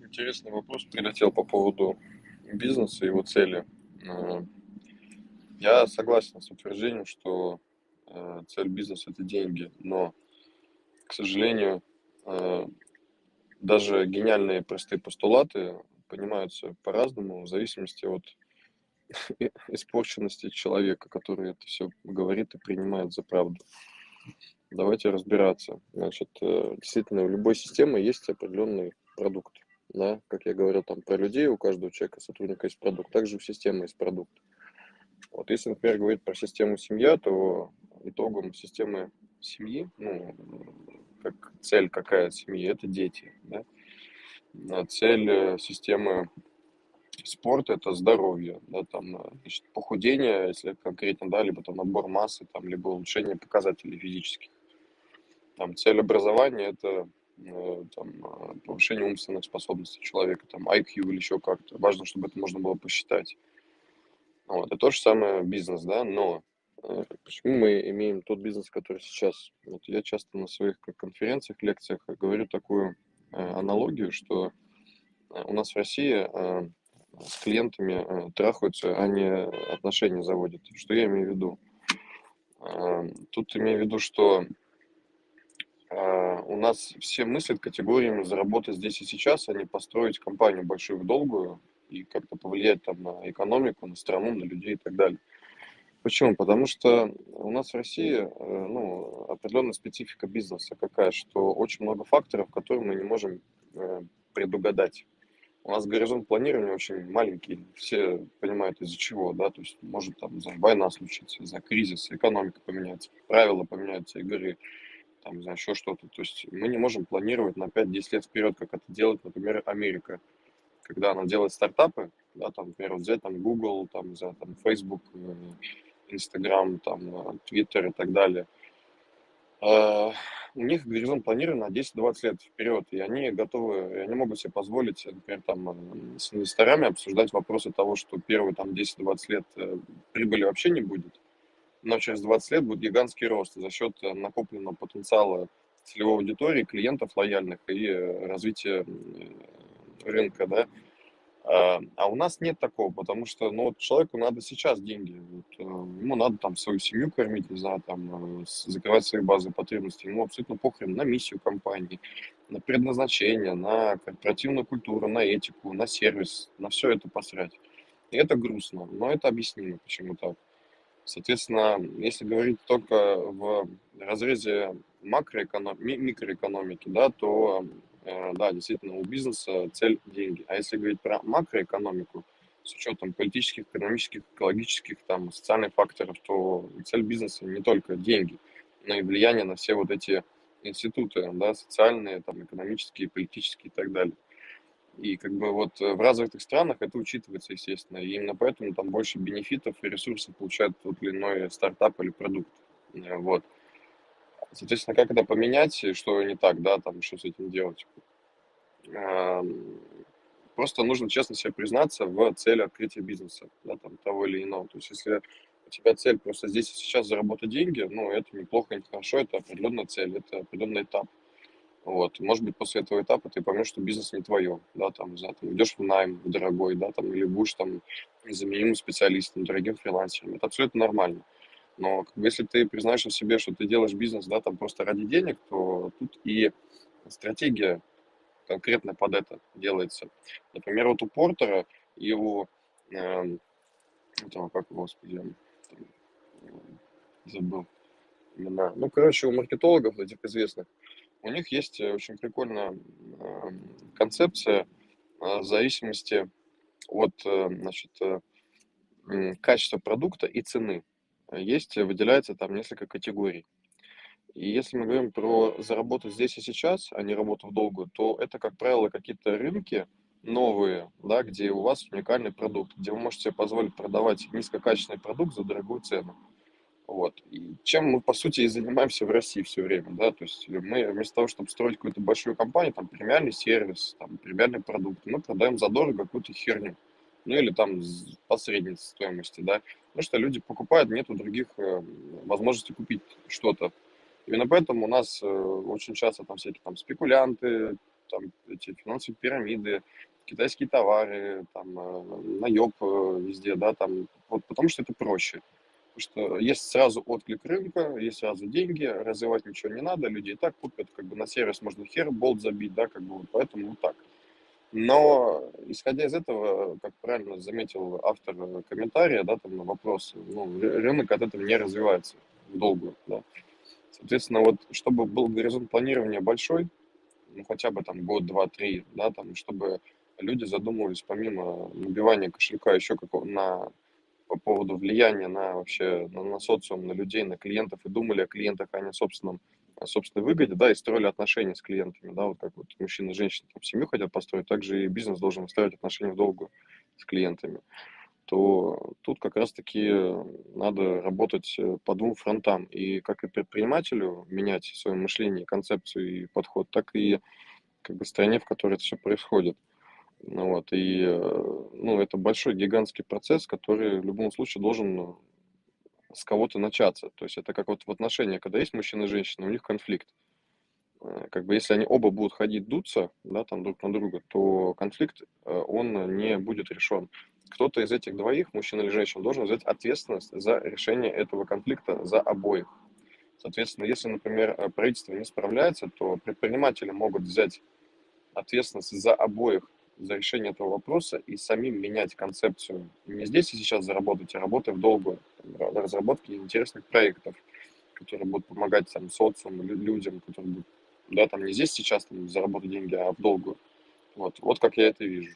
Интересный вопрос прилетел по поводу бизнеса и его цели. Э, Я согласен с утверждением, что э, цель бизнеса– это деньги, но, к сожалению, э, даже гениальные простые постулаты понимаются по-разному в зависимости от испорченности человека, который это все говорит и принимает за правду. Давайте разбираться. Значит, действительно, у любой системы есть определенный продукт. Да? Как я говорил там про людей, у каждого человека, сотрудника есть продукт. Также у системы есть продукт. Вот если, например, говорить про систему семья, то итогом системы семьи, ну, как цель какая семьи, это дети. Да? А цель э, системы спорта это здоровье, да, там, э, значит, похудение, если конкретно, да, либо там набор массы, там, либо улучшение показателей физических. Там цель образования это э, там, э, повышение умственных способностей человека, там, IQ или еще как-то. Важно, чтобы это можно было посчитать. Вот. Это то же самое бизнес, да, но э, почему мы имеем тот бизнес, который сейчас? Вот я часто на своих конференциях, лекциях говорю такую э, аналогию, что э, у нас в России э, с клиентами э, трахаются, а не отношения заводят. Что я имею в виду? Э, Тут имею в виду, что э, у нас все мыслят категориями заработать здесь и сейчас, а не построить компанию большую в долгую и как-то повлиять там на экономику, на страну, на людей и так далее. Почему? Потому что у нас в России э, ну, определенная специфика бизнеса какая, что очень много факторов, которые мы не можем э, предугадать. У нас горизонт планирования очень маленький, все понимают из-за чего, да, то есть может там за война случиться, из-за кризиса, экономика поменяется, правила поменяются игры, там, не знаю, еще что-то. То есть мы не можем планировать на 5-10 лет вперед, как это делает, например, Америка. Когда она делает стартапы, да, там, например, вот взять там Google, там, не там Facebook, э, Instagram, там, э, Twitter и так далее – а, у них горизонт планирования на 10-20 лет вперед, и они готовы, и они могут себе позволить, например, там, э, с инвесторами обсуждать вопросы того, что первые там 10-20 лет э, прибыли вообще не будет, но через 20 лет будет гигантский рост за счет э, накопленного потенциала целевой аудитории, клиентов лояльных и развития рынка, да, а, а у нас нет такого, потому что, ну, вот человеку надо сейчас деньги, вот, э, ему надо там свою семью кормить, не знаю, там, э, закрывать свои базовые потребности, ему абсолютно похрен на миссию компании, на предназначение, на корпоративную культуру, на этику, на сервис, на все это посрать. И это грустно, но это объяснимо, почему так. Соответственно, если говорить только в разрезе макроэкономики, микроэкономики, да, то Э, да, действительно, у бизнеса цель – деньги. А если говорить про макроэкономику, с учетом политических, экономических, экологических, там, социальных факторов, то цель бизнеса не только деньги, но и влияние на все вот эти институты, да, социальные, там, экономические, политические и так далее. И как бы вот в развитых странах это учитывается, естественно, и именно поэтому там больше бенефитов и ресурсов получает тот или иной стартап или продукт. Э, вот. Соответственно, как это поменять, что не так, да, там, что с этим делать? Просто нужно честно себе признаться в цели открытия бизнеса, да, там, того или иного. То есть, если у тебя цель просто здесь и сейчас заработать деньги, ну, это неплохо, не хорошо, это определенная цель, это определенный этап. Вот, может быть, после этого этапа ты поймешь, что бизнес не твое, да, там, знаю, ты идешь в найм в дорогой, да, там, или будешь там незаменимым специалистом, дорогим фрилансером, это абсолютно нормально. Но как бы, если ты признаешь о себе, что ты делаешь бизнес, да, там просто ради денег, то тут и стратегия конкретно под это делается. Например, вот у Портера у э, этого, как, господи, там, забыл имена. Ну, короче, у маркетологов этих известных, у них есть очень прикольная э, концепция э, зависимости от, э, значит, э, качества продукта и цены есть, э, выделяется там несколько категорий. И если мы говорим про заработать здесь и сейчас, а не работу в долгую, то это, как правило, какие-то рынки новые, да, где у вас уникальный продукт, где вы можете себе позволить продавать низкокачественный продукт за дорогую цену. Вот. И чем мы, по сути, и занимаемся в России все время, да, то есть мы вместо того, чтобы строить какую-то большую компанию, там, премиальный сервис, там, премиальный продукт, мы продаем задорого какую-то херню ну или там по стоимости, да, потому что люди покупают, нету других э, возможностей купить что-то. Именно поэтому у нас э, очень часто там всякие там спекулянты, там эти финансовые пирамиды, китайские товары, там, э, наеб э, везде, да, там, вот потому что это проще. Что есть сразу отклик рынка, есть сразу деньги, развивать ничего не надо, люди и так купят, как бы на сервис можно хер болт забить, да, как бы, вот поэтому вот так. Но, исходя из этого, как правильно заметил автор комментария, да, там на вопрос, ну, рынок от этого не развивается в долгую, да. Соответственно, вот чтобы был горизонт планирования большой, ну, хотя бы там год, два, три, да, там, чтобы люди задумывались помимо набивания кошелька еще какого на по поводу влияния на вообще на, на социум, на людей, на клиентов и думали о клиентах, а не о собственном о собственной выгоде, да, и строили отношения с клиентами, да, вот как вот мужчины и женщины там семью хотят построить, также и бизнес должен строить отношения в долгую с клиентами, то тут как раз-таки надо работать э, по двум фронтам, и как и предпринимателю менять свое мышление, концепцию и подход, так и как бы стране, в которой это все происходит. Ну вот, и, э, ну, это большой гигантский процесс, который в любом случае должен э, с кого-то начаться. То есть это как вот в отношениях, когда есть мужчина и женщина, у них конфликт. Э, как бы если они оба будут ходить дуться, да, там друг на друга, то конфликт, он не будет решен. Кто-то из этих двоих, мужчина или женщина, должен взять ответственность за решение этого конфликта за обоих. Соответственно, если, например, правительство не справляется, то предприниматели могут взять ответственность за обоих за решение этого вопроса и самим менять концепцию. Не здесь и сейчас заработать, а работая в долгую. Там, разработки интересных проектов, которые будут помогать там, социуму, людям, которые будут, да, там не здесь сейчас там, заработать деньги, а в долгую. Вот, вот как я это вижу.